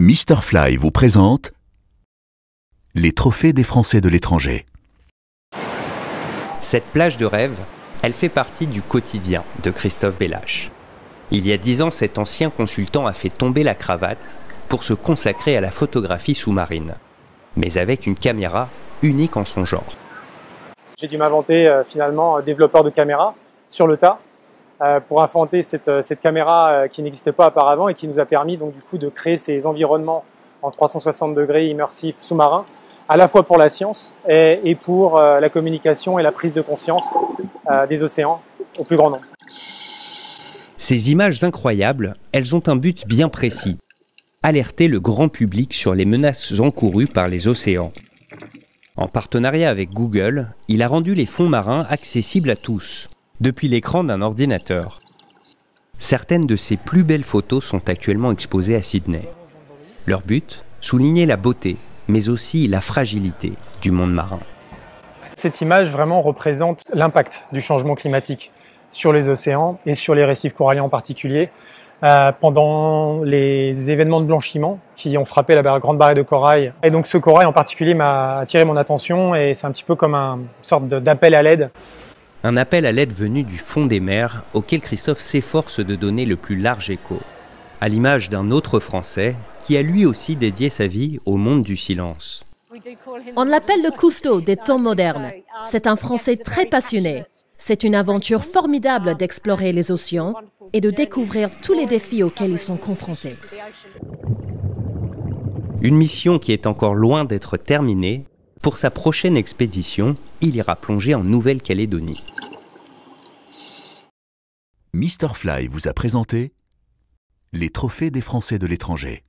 Mr. Fly vous présente les trophées des Français de l'étranger. Cette plage de rêve, elle fait partie du quotidien de Christophe Bellache. Il y a dix ans, cet ancien consultant a fait tomber la cravate pour se consacrer à la photographie sous-marine, mais avec une caméra unique en son genre. J'ai dû m'inventer euh, finalement développeur de caméra sur le tas pour inventer cette, euh, cette caméra euh, qui n'existait pas auparavant et qui nous a permis donc du coup de créer ces environnements en 360 degrés immersifs sous-marins, à la fois pour la science et pour la communication et la prise de conscience des océans au plus grand nombre. Ces images incroyables, elles ont un but bien précis alerter le grand public sur les menaces encourues par les océans. En partenariat avec Google, il a rendu les fonds marins accessibles à tous depuis l'écran d'un ordinateur. Certaines de ses plus belles photos sont actuellement exposées à Sydney. Leur but Souligner la beauté, mais aussi la fragilité du monde marin. Cette image vraiment représente l'impact du changement climatique sur les océans et sur les récifs coralliens en particulier. Euh, pendant les événements de blanchiment qui ont frappé la grande barrière de corail. Et donc ce corail en particulier m'a attiré mon attention et c'est un petit peu comme un, une sorte d'appel à l'aide un appel à l'aide venu du fond des mers auquel Christophe s'efforce de donner le plus large écho, à l'image d'un autre Français qui a lui aussi dédié sa vie au monde du silence. On l'appelle le Cousteau des temps modernes. C'est un Français très passionné. C'est une aventure formidable d'explorer les océans et de découvrir tous les défis auxquels ils sont confrontés. Une mission qui est encore loin d'être terminée, pour sa prochaine expédition, il ira plonger en Nouvelle-Calédonie. Mr. Fly vous a présenté les trophées des Français de l'étranger.